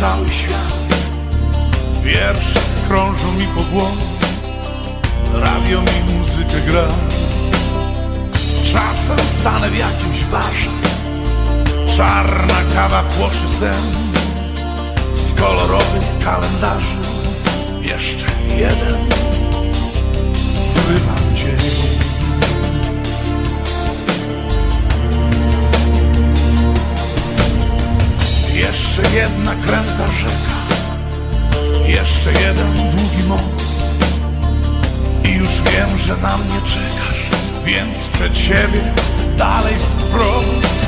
cały świat. Wiersze krążą mi po głowie Radio mi muzykę gra. Czasem stanę w jakimś barze Czarna kawa płoszy sen. Z kolorowych kalendarzy Jeszcze jeden. Zrywam dzień jedna kręta rzeka. Jeszcze jeden długi most. I już wiem, że na mnie czekasz Więc przed siebie dalej wprost.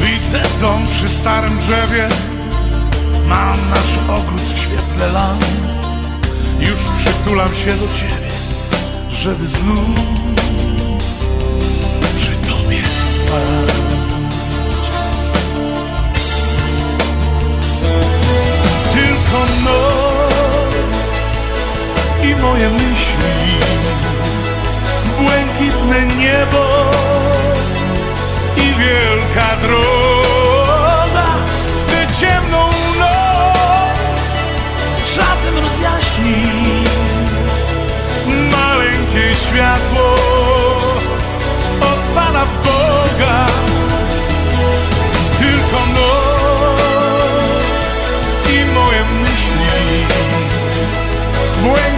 Widzę dom przy starym drzewie Mam nasz ogród w świetle lamp Już przytulam się do ciebie Żeby znów moje myśli, błękitne niebo i wielka droga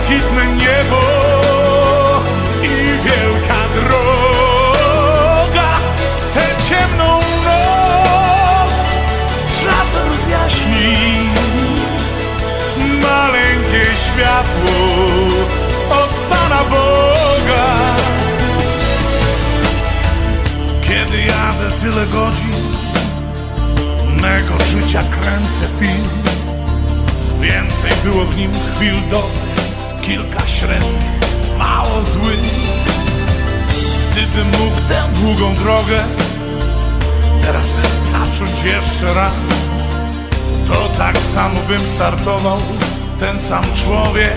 Błękitne niebo i wielka droga. Tę ciemną noc czasem rozjaśni Maleńkie światło od Pana Boga. Kiedy jadę tyle godzin mego życia kręcę film. Więcej było w nim chwil dobrych, kilka średnich, mało złych Gdybym mógł tę długą drogę teraz zacząć jeszcze raz To tak samo bym startował, ten sam człowiek,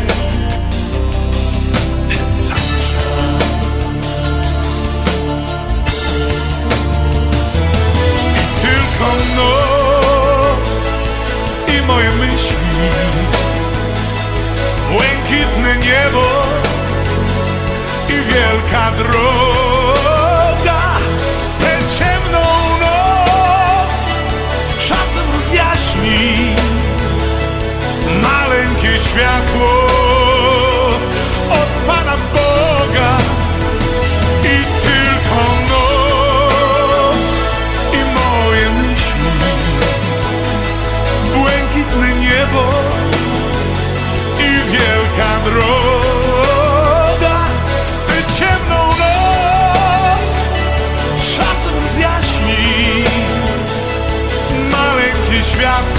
niebo i wielka droga czasem rozjaśni Maleńkie światło